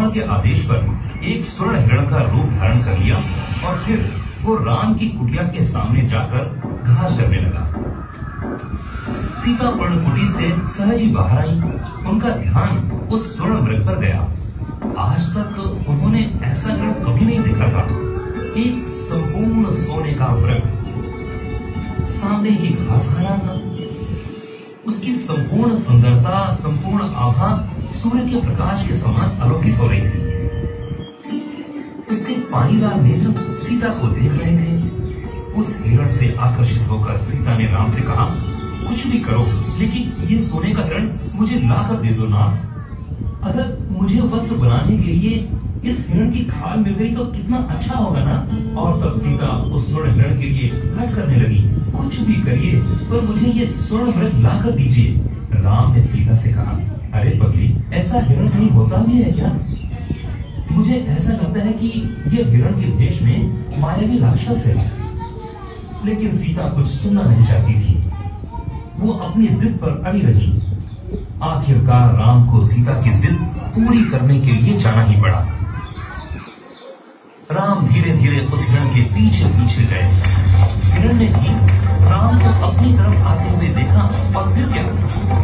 रावण के आदेश पर एक स्वर्ण हिरण का रूप धारण कर लिया और फिर वो राम की कुटिया के सामने जाकर घास चरने लगा। सीता पर्णकुटी से सहज ही बाहर आई। उनका ध्यान उस स्वर्ण मृग पर गया। आज तक उन्होंने ऐसा हिरण कभी नहीं देखा था। एक संपूर्ण सोने का मृग। सामने ही घास खा रहा था। उसकी संपूर्ण सुंदरता, संपूर्ण आभा सूर्य के प्रकाश के समान अलौकित हो रही थी। उसके पानीदार नेत्र सीता को देख रहे थे। उस हिरण से आकर्षित होकर सीता ने राम से कहा, कुछ भी करो, लेकिन ये सोने का हिरण मुझे ला कर दे दो नाथ। अगर मुझे वस्त्र बनाने के लिए इस हिरण की खाल मिल गई तो कितना अच्छा होगा ना? और तब सीता उस स्वर्ण हिरण के लिए हट करने लगी, कुछ भी करिए, पर मुझे ये स्वर्ण मृग ला कर दीजिए। राम ने सीता से कहा, अरे पगली, ऐसा हिरण कहीं होता भी है क्या? मुझे ऐसा लगता है कि यह हिरण के देश में मायावी राक्षस है। लेकिन सीता कुछ सुनना नहीं चाहती थी। वो अपनी जिद पर अड़ी रही। आखिरकार राम को सीता की जिद पूरी करने के लिए जाना ही पड़ा। राम धीरे धीरे उस हिरण के पीछे पीछे गए। हिरण ने भी राम को अपनी तरफ़ आते हुए देखा और फिर क्या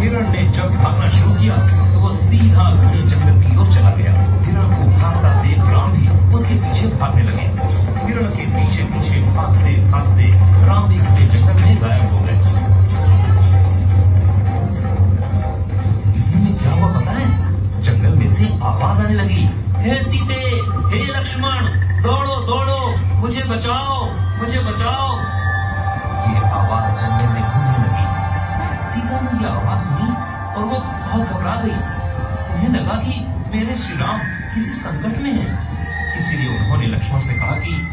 हिरण ने जब भागना शुरू किया तो वो सीधा घने जंगल की ओर चला गया। हिरण को भागता देख राम भी उसके पीछे भागने लगे। हिरण के पीछे पीछे भागते भागते राम भी घने जंगल में गायब हो गए। क्या हुआ पता है? जंगल में से आवाज़ आने लगी। हे सीते, हे लक्ष्मण, दौड़ो दौड़ो, मुझे बचाओ मुझे बचाओ। और वो बहुत घबरा गई। उन्हें लगा कि मेरे श्री राम किसी संकट में हैं। इसीलिए उन्होंने लक्ष्मण से कहा कि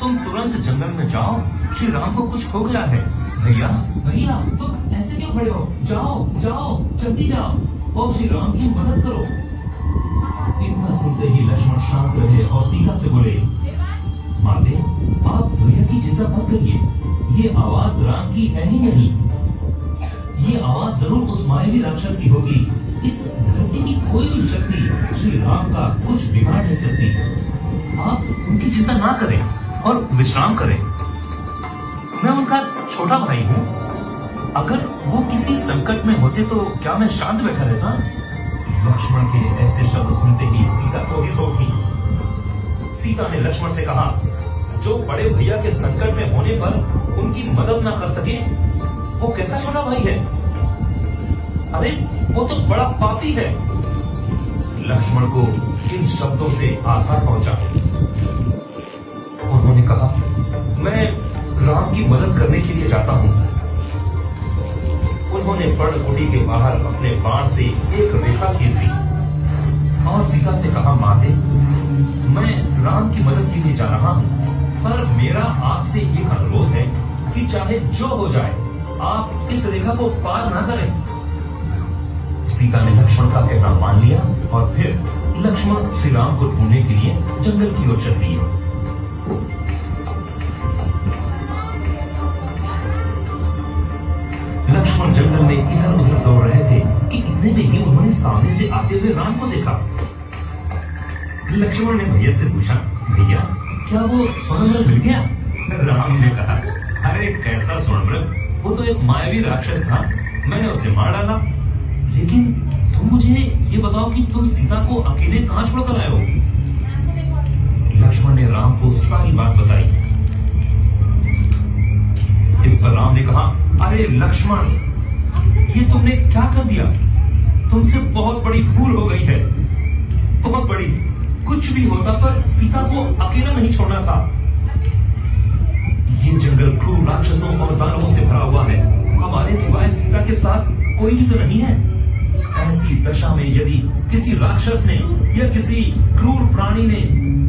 तुम तुरंत जंगल में जाओ श्री राम को कुछ हो गया है। भैया? भैया, तुम ऐसे क्यों खड़े हो? जाओ जाओ, जल्दी जाओ और श्री राम की मदद करो। इतना सुनते ही लक्ष्मण शांत रहे और सीता से बोले माते आप भैया की चिंता मत करिए। ये आवाज़ राम की है ही नहीं। ये आवाज़ ज़रूर उस मायावी राक्षस की होगी। इस धरती की कोई भी शक्ति श्री राम का कुछ बिगाड़ नहीं सकती। आप उनकी चिंता ना करें और विश्राम करें। मैं उनका छोटा भाई हूँ। अगर वो किसी संकट में होते तो क्या मैं शांत बैठा रहता? लक्ष्मण के ऐसे शब्द सुनते ही सीता को ही होगी। सीता ने लक्ष्मण से कहा, जो बड़े भैया के संकट में होने पर उनकी मदद ना कर सके वो कैसा छोटा भाई है? अरे, वो तो बड़ा पापी है। लक्ष्मण को इन शब्दों से आधार पहुँचा। उन्होंने कहा, मैं राम की मदद करने के लिए जाता हूँ। उन्होंने पर्णकुटी के बाहर अपने बाण से एक रेखा खींच दी और सीता से कहा, माते, मैं राम की मदद के लिए जा रहा हूँ, पर मेरा आपसे एक अनुरोध है कि चाहे जो हो जाए आप इस रेखा को पार ना करें। सीता ने लक्ष्मण का कहना मान लिया और फिर लक्ष्मण श्री राम को ढूँढने के लिए जंगल की ओर चल दिए। लक्ष्मण जंगल में इधर उधर दौड़ रहे थे कि इतने में ही उन्होंने सामने से आते हुए राम को देखा। लक्ष्मण ने भैया से पूछा, भैया, क्या वो स्वर्णमृग मिल गया? राम ने कहा, अरे, कैसा स्वर्णमृग वो तो एक मायावी राक्षस था। मैंने उसे मार डाला। लेकिन तुम मुझे ये बताओ कि तुम सीता को अकेले कहाँ छोड़कर आए हो? लक्ष्मण ने राम को सारी बात बताई। इस पर राम ने कहा, अरे लक्ष्मण, ये तुमने क्या कर दिया? तुमसे बहुत बड़ी भूल हो गई है। बहुत बड़ी। कुछ भी होता पर सीता को अकेला नहीं छोड़ना था। ये जंगल क्रूर राक्षसों और दानवों से भरा हुआ है। हमारे सिवाय सीता के साथ कोई भी तो नहीं है। ऐसी दशा में यदि किसी राक्षस ने या किसी क्रूर प्राणी ने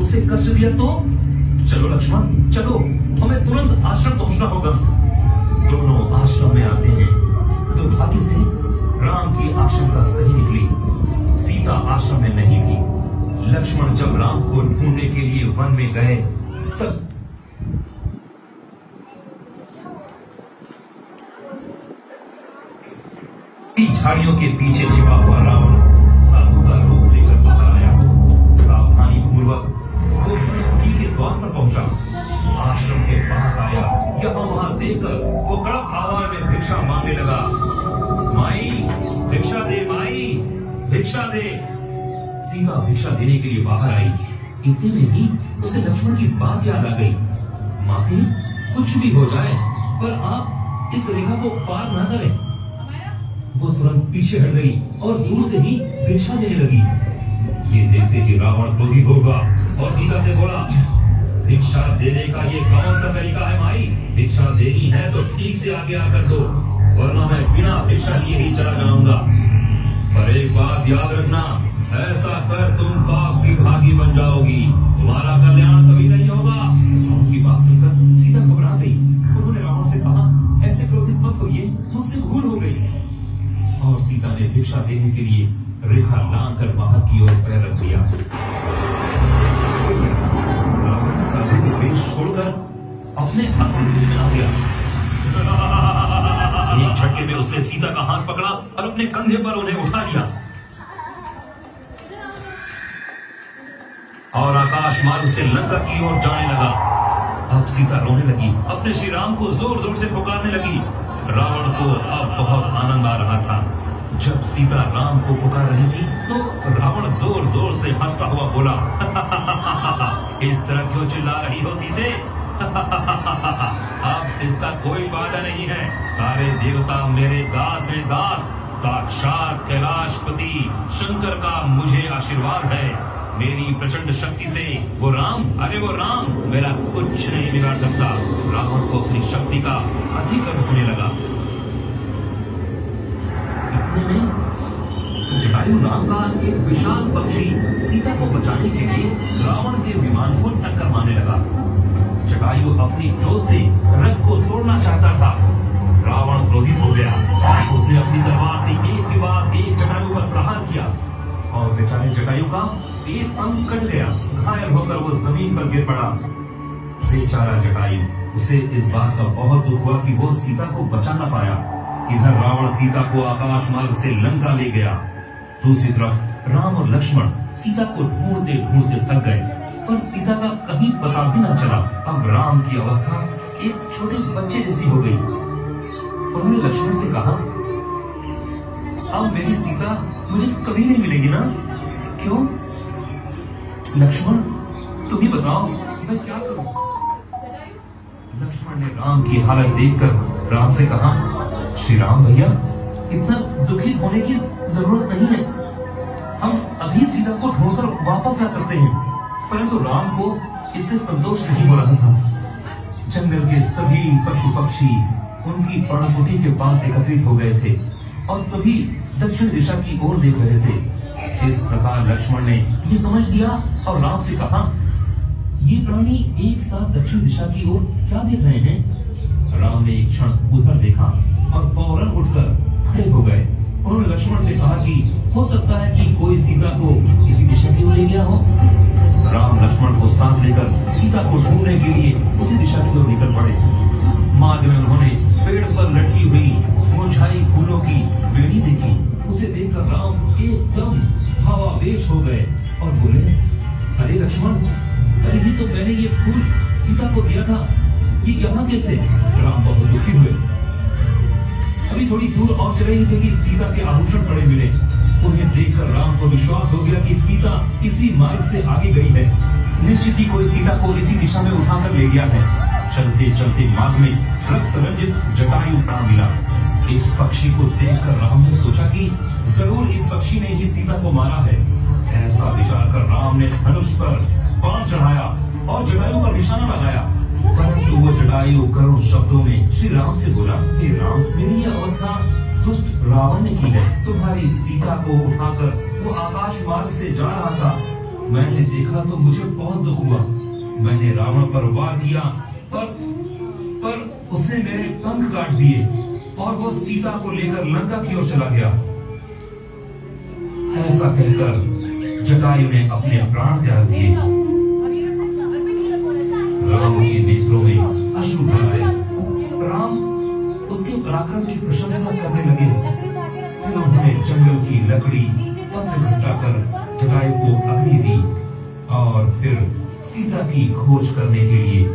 उसे कष्ट दिया तो? चलो लक्ष्मण, चलो। हमें तुरंत आश्रम पहुँचना होगा। दोनों आश्रम में आते हैं। तो भाग्य से राम की आशंका सही निकली। सीता आश्रम में नहीं थी। लक्ष्मण जब राम को ढूँढने के लिए वन में गए, तब झाड़ियों के पीछे छिपा हुआ रावण साधु का रूप लेकर बाहर आया। सावधानी पूर्वक वो गोपनीय के द्वार पर पहुँचा। आश्रम के पास आया। यह वहाँ देखकर वो कड़क आवाज़ में भिक्षा मांगने लगा। माई, भिक्षा दे, माई, भिक्षा दे। सीता भिक्षा देने के लिए बाहर आई। इतने में ही उसे लक्ष्मण की बात याद आ गई। माफ़ी कुछ भी हो जाए, पर आप इस रेखा को पार ना करें। वो तुरंत पीछे हट गई और दूर से ही भिक्षा देने लगी। ये देखते ही रावण क्रोधित होगा और सीता से बोला, भिक्षा देने का ये कौन सा तरीका है माई? भिक्षा देनी है तो ठीक से आगे आकर दो, वरना मैं बिना भिक्षा लिए ही चला जाऊँगा। पर एक बात याद रखना, ऐसा कर तुम बाप की भागी बन जाओगी। तुम्हारा कल्याण कभी नहीं होगा। रावण की बात सुनकर सीता घबरा गई। उन्होंने रावण से कहा, ऐसे क्रोधित मत होइए, मुझसे भूल हो गई। और सीता ने भिक्षा देने के लिए रेखा लांग कर बाहर की ओर पैर रख दिया। रावण साधु वेश छोड़कर अपने असली में आ गया। एक झटके में उसने सीता का हाथ पकड़ा और अपने कंधे पर उन्हें उठा लिया। और आकाश मार्ग से लंका की ओर जाने लगा। अब सीता रोने लगी, अपने श्री राम को ज़ोर ज़ोर से पुकारने लगी। रावण को अब बहुत आनंद आ रहा था। जब सीता राम को पुकार रही थी तो रावण ज़ोर ज़ोर से हंसता हुआ बोला इस तरह क्यों चिल्ला रही हो सीते? अब इसका कोई फ़ायदा नहीं है। सारे देवता मेरे दास हैं दास, साक्षात कैलाशपति शंकर का मुझे आशीर्वाद है। मेरी प्रचंड शक्ति से वो राम, अरे वो राम, मेरा कुछ नहीं बिगाड़ सकता। रावण को अपनी शक्ति का अधिक होने लगा। इतने में जटायु नाम का एक विशाल पक्षी सीता को बचाने के लिए रावण के विमान को टक्कर मारने लगा। जटायु अपनी जोत से रथ को तोड़ना चाहता था। रावण क्रोधित हो गया। उसने अपनी तलवार से एक के बाद एक जटायु पर प्रहार किया और बेचारे जटायु का एक अंग कट गया। घायल होकर वो ज़मीन पर गिर पड़ा। बेचारा जटायु उसे इस बात का बहुत दुख हुआ कि वो सीता को बचा ना पाया। इधर रावण सीता को आकाश मार्ग से लंका ले गया। दूसरी तरफ़ राम और लक्ष्मण सीता को ढूंढते ढूंढते थक गए, पर सीता का कहीं पता भी न चला। अब राम की अवस्था एक छोटे बच्चे जैसी हो गई। उन्होंने लक्ष्मण से कहा, अब मेरी सीता मुझे कभी नहीं मिलेगी ना? क्यों? लक्ष्मण तुम ही बताओ, मैं क्या करूँ? लक्ष्मण ने राम की हालत देखकर राम से कहा श्री राम भैया, इतना दुखित होने की ज़रूरत नहीं है। हम अभी सीता को ढूंढकर वापस ला सकते हैं, परंतु राम को इससे संतोष नहीं हो रहा था। जंगल के सभी पशु पक्षी उनकी पर्णकुटी के पास एकत्रित हो गए थे और सभी दक्षिण दिशा की ओर देख रहे थे। इस प्रकार लक्ष्मण ने ये समझ लिया और राम से कहा, ये प्राणी एक साथ दक्षिण दिशा की ओर क्या देख रहे हैं? राम ने एक क्षण उधर देखा। और फ़ौरन उठकर खड़े हो गए। उन्होंने लक्ष्मण से कहा कि हो सकता है कि कोई सीता को किसी दिशा की ओर ले गया हो। राम लक्ष्मण को साथ लेकर सीता को ढूँढने के लिए उसी दिशा की ओर निकल पड़े। मार्ग में उन्होंने पेड़ पर लटकी हुई मुरझाई फूलों की बेड़ी देखी। उसे देखकर राम एकदम हवावेश हो गए और बोले, अरे लक्ष्मण, अरे ही तो मैंने ये फूल सीता को दिया था। ये यहाँ कैसे? राम बहुत दुखी हुए। थोड़ी दूर और चले ही थे कि सीता के आभूषण पड़े मिले। उन्हें देखकर राम को विश्वास हो गया कि सीता इसी मार्ग से आगे गई है। निश्चित ही कोई सीता को इसी दिशा में उठाकर ले गया है। चलते चलते मार्ग में रक्त रंजित जटायु प्राण मिला। इस पक्षी को देखकर राम ने सोचा कि ज़रूर इस पक्षी ने ही सीता को मारा है। ऐसा विचार कर राम ने धनुष पर बाण चढ़ाया और जटायु पर निशाना लगाया। परंतु वो जटायु करुण शब्दों में श्री राम से बोला, हे राम, मेरी यह अवस्था दुष्ट रावण ने की है। तुम्हारी सीता को उठाकर वो आकाश मार्ग से जा रहा था। मैंने देखा तो मुझे बहुत दुख हुआ। मैंने रावण पर वार किया, पर पर उसने मेरे पंख काट दिए और वो सीता को लेकर लंका की ओर चला गया। ऐसा कहकर जटायु ने अपने प्राण त्याग दिए। राम के नेत्रों में अश्रु भर गए राम उसके पराक्रम की प्रशंसा करने लगे। फिर उन्होंने जंगल की लकड़ी पत्र घटाकर कर को अग्नि दी और फिर सीता की खोज करने के लिए